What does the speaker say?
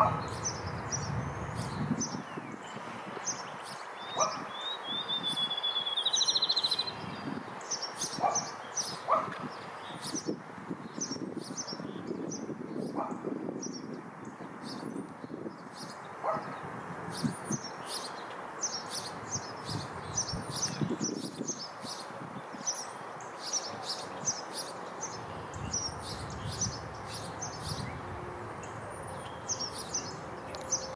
Oh.